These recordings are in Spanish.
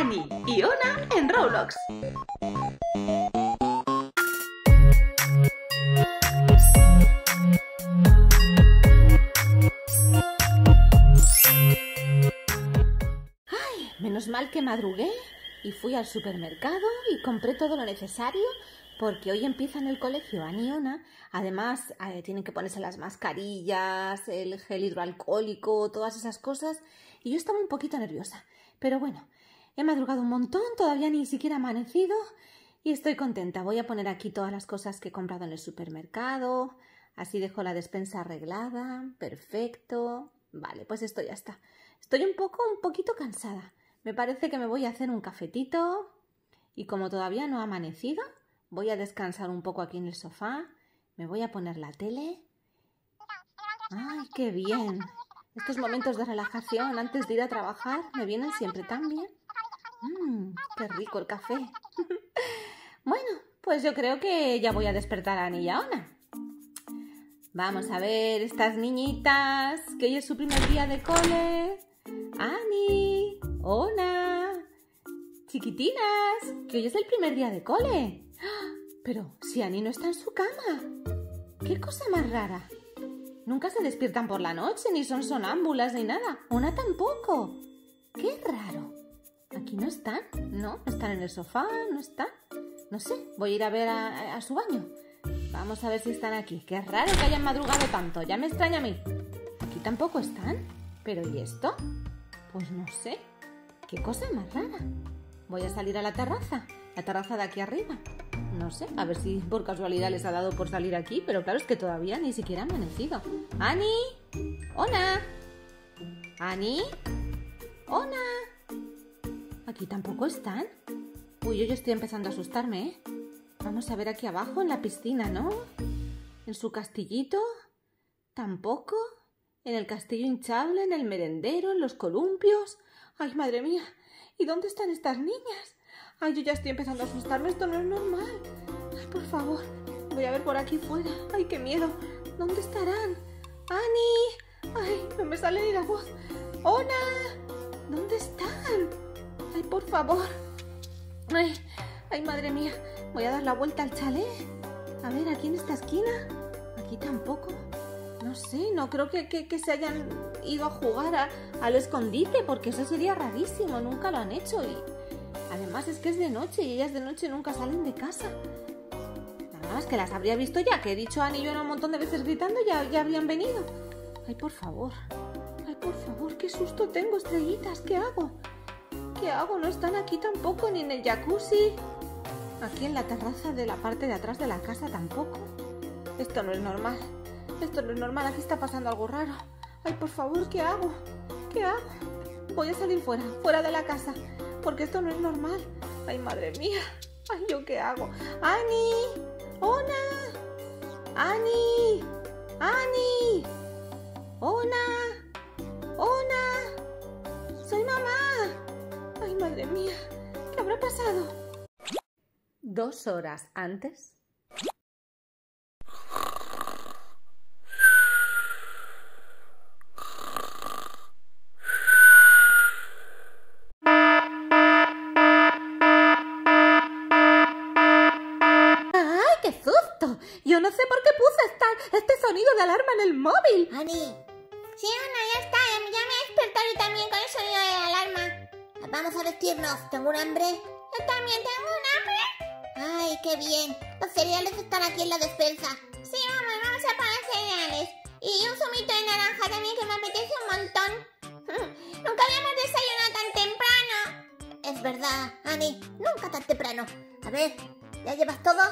Ani y Ona en Roblox. Ay, menos mal que madrugué y fui al supermercado y compré todo lo necesario porque hoy empieza en el colegio Ani y Ona. Además, eh, tienen que ponerse las mascarillas, el gel hidroalcohólico, todas esas cosas. Y yo estaba un poquito nerviosa. Pero bueno, he madrugado un montón, todavía ni siquiera amanecido y estoy contenta. Voy a poner aquí todas las cosas que he comprado en el supermercado. Así dejo la despensa arreglada. Perfecto. Vale, pues esto ya está. Estoy un poco, un poquito cansada. Me parece que me voy a hacer un cafetito y como todavía no ha amanecido, voy a descansar un poco aquí en el sofá. Me voy a poner la tele. ¡Ay, qué bien! Estos momentos de relajación antes de ir a trabajar me vienen siempre tan bien. Qué rico el café. bueno, pues yo creo que ya voy a despertar a Ani y a Ona. Vamos a ver estas niñitas, que hoy es su primer día de cole. Ani, Ona, chiquitinas, que hoy es el primer día de cole. Pero si Ani no está en su cama. ¿Qué cosa más rara? Nunca se despiertan por la noche, ni son sonámbulas, ni nada. Una tampoco. Qué raro. ¿Aquí no están? No, están en el sofá, no están. No sé, voy a ir a ver a, a su baño. Vamos a ver si están aquí. Qué raro que hayan madrugado tanto, ya me extraña a mí. Aquí tampoco están. ¿Pero y esto? Pues no sé. ¿Qué cosa más rara? Voy a salir a la terraza, la terraza de aquí arriba. No sé, a ver si por casualidad les ha dado por salir aquí, pero claro, es que todavía ni siquiera ha amanecido. ¡Ani! ¡Ona! ¿Ani? ¡Ona! ¿Aquí tampoco están? Uy, yo ya estoy empezando a asustarme, ¿eh? Vamos a ver aquí abajo, en la piscina, ¿no? ¿En su castillito? ¿Tampoco? ¿En el castillo hinchable, en el merendero, en los columpios? ¡Ay, madre mía! ¿Y dónde están estas niñas? Ay, yo ya estoy empezando a asustarme, esto no es normal. Ay, por favor, voy a ver por aquí fuera. Ay, qué miedo. ¿Dónde estarán? ¡Ani! Ay, no me sale ni la voz. ¡Ona! ¿Dónde están? Ay, por favor. Ay, ay, madre mía. Voy a dar la vuelta al chalet. A ver, aquí en esta esquina. Aquí tampoco. No sé, no creo que, que, se hayan ido a jugar a, al escondite, porque eso sería rarísimo. Nunca lo han hecho y además es que es de noche y ellas de noche nunca salen de casa. Nada más que las habría visto ya, que he dicho a Ani y yo un montón de veces gritando, ya, ya habrían venido. Ay, por favor. Ay, por favor, qué susto tengo, estrellitas. ¿Qué hago? ¿Qué hago? No están aquí tampoco, ni en el jacuzzi. Aquí en la terraza de la parte de atrás de la casa tampoco. Esto no es normal. Esto no es normal. Aquí está pasando algo raro. Ay, por favor, ¿qué hago? ¿Qué hago? Voy a salir fuera, fuera de la casa. Porque esto no es normal. Ay, madre mía. Ay, ¿yo qué hago? ¡Ani! ¡Ona! ¡Ani! ¡Ani! ¡Ona! ¡Ona! ¡Soy mamá! ¡Ay, madre mía! ¿Qué habrá pasado? Dos horas antes. ¡Ay, qué susto! Yo no sé por qué puse esta- este sonido de alarma en el móvil. Ani. Sí, Ana, ya está. Ya me, he despertado yo también con el sonido de. Vamos a vestirnos. ¿Tengo un hambre? Yo también tengo un hambre. Ay, qué bien. Los cereales están aquí en la despensa. Sí, vamos, vamos a poner cereales. Y un zumito de naranja también que me apetece un montón. Nunca habíamos desayunado tan temprano. Es verdad, Ani. Nunca tan temprano. A ver, ¿ya llevas todo?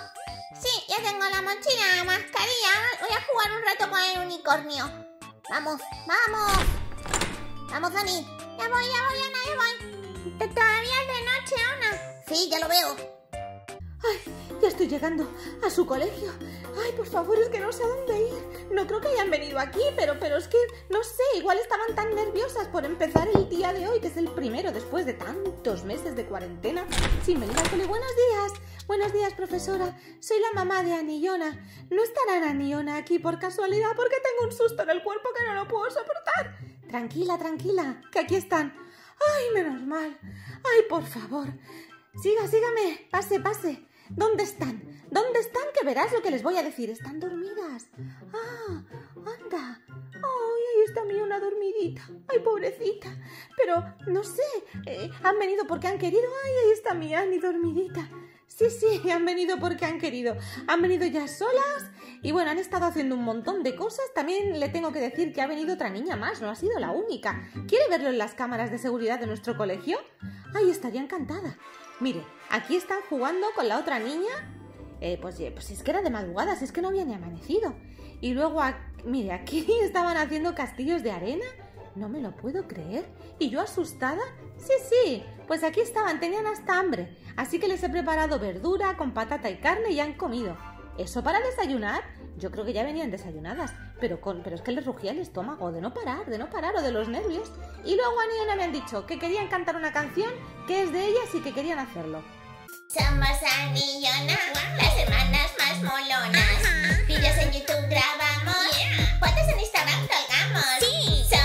Sí, ya tengo la mochila, la mascarilla. Voy a jugar un rato con el unicornio. Vamos, vamos. Vamos, Ani. Ya voy, ya voy, Ana, ya voy. Todavía es de noche, Ana. Sí, ya lo veo. ¡Ay! Ya estoy llegando a su colegio. ¡Ay, por favor, es que no sé a dónde ir! No creo que hayan venido aquí, pero, pero es que no sé, igual estaban tan nerviosas por empezar el día de hoy, que es el primero después de tantos meses de cuarentena, sin venir al. ¡Buenos días! Buenos días, profesora. Soy la mamá de Aniona. ¿No estará Aniona aquí por casualidad? Porque tengo un susto en el cuerpo que no lo puedo soportar. Tranquila, tranquila, que aquí están. ¡Ay, menos mal! ¡Ay, por favor! Siga, sígame. Pase, pase. ¿Dónde están? ¿Dónde están? Que verás lo que les voy a decir. Están dormidas. Ah, anda. Ay, ahí está mi una dormidita. Ay, pobrecita. Pero, no sé, eh, han venido porque han querido. Ay, ahí está mi Ani dormidita. Sí, sí, han venido porque han querido. Han venido ya solas y bueno, han estado haciendo un montón de cosas. También le tengo que decir que ha venido otra niña más, no ha sido la única. ¿Quiere verlo en las cámaras de seguridad de nuestro colegio? Ay, estaría encantada. Mire, aquí están jugando con la otra niña. Eh, pues, pues es que era de madrugada, si es que no había ni amanecido. Y luego, mire, aquí estaban haciendo castillos de arena. No me lo puedo creer. ¿Y yo asustada? Sí, sí, pues aquí estaban, tenían hasta hambre. Así que les he preparado verdura con patata y carne y han comido. ¿Eso para desayunar? Yo creo que ya venían desayunadas, pero, con, pero es que les rugía el estómago de no parar, de no parar o de los nervios. Y luego a Niona me han dicho que querían cantar una canción que es de ellas y que querían hacerlo. Somos Ani las hermanas más molonas. Vídeos en YouTube grabamos, fotos en Instagram colgamos. Sí.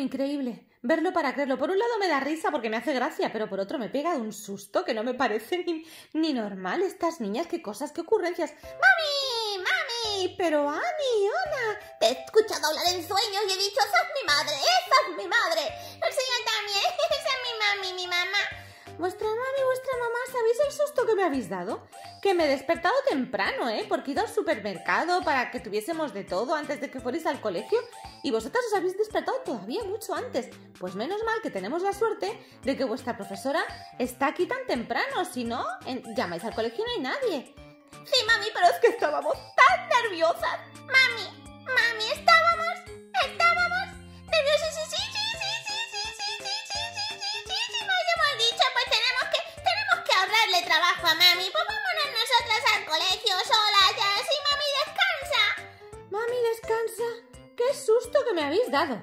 Increíble. Verlo para creerlo. Por un lado me da risa porque me hace gracia, pero por otro me pega de un susto que no me parece ni, ni normal. Estas niñas, qué cosas, qué ocurrencias. ¡Mami! ¡Mami! Pero Ani, hola. Te he escuchado hablar en sueños y he dicho, esa es mi madre, esa es mi madre. El señor también, esa es mi mami, mi mamá. Vuestra mami vuestra mamá, ¿sabéis el susto que me habéis dado? Que me he despertado temprano, ¿eh? Porque he ido al supermercado para que tuviésemos de todo antes de que fuerais al colegio y vosotras os habéis despertado todavía mucho antes. Pues menos mal que tenemos la suerte de que vuestra profesora está aquí tan temprano, si no, llamáis al colegio y no hay nadie. Sí, mami, pero es que estábamos tan nerviosas. Mami, mami, estábamos, estábamos nerviosas, sí, sí, pues pues meu, eles davam.